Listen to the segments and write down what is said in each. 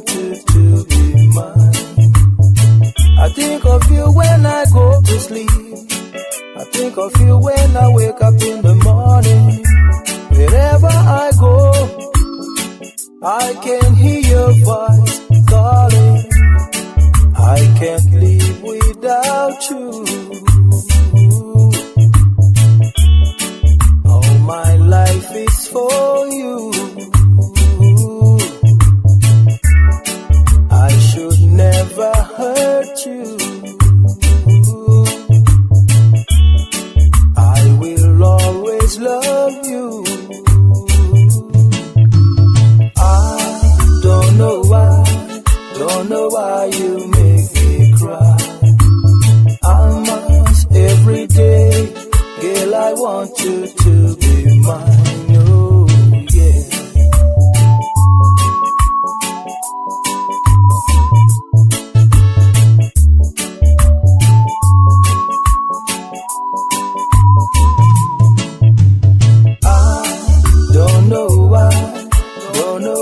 to be mine. I think of you when I go to sleep. I think of you when I wake up in the morning. Wherever I go, I can hear your voice calling. You. I will always love you. I don't know why, don't know why you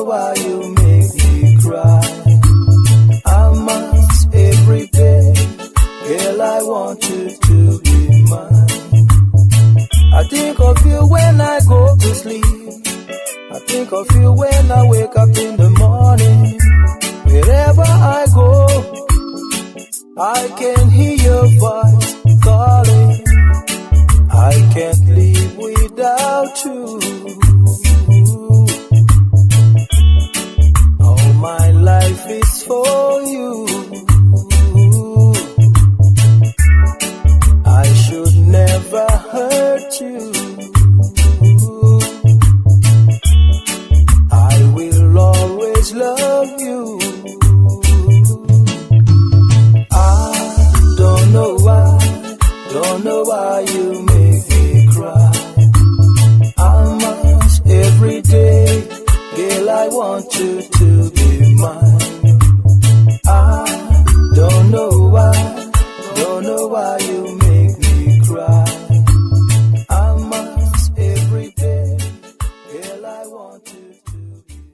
why you make me cry. I must every day, girl, I want you to be mine. I think of you when I go to sleep. I think of you when I wake up in the morning. Wherever I go, I can hear your voice calling. I can't live without you. Don't know why you make me cry. I must every day, girl, I want you to